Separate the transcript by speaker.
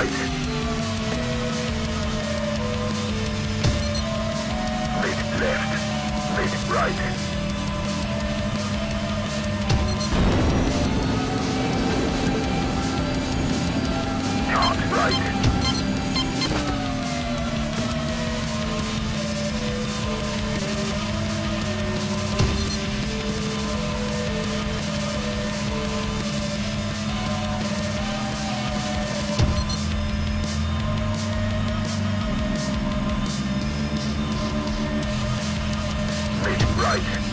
Speaker 1: Start left, leading right. Not right. right.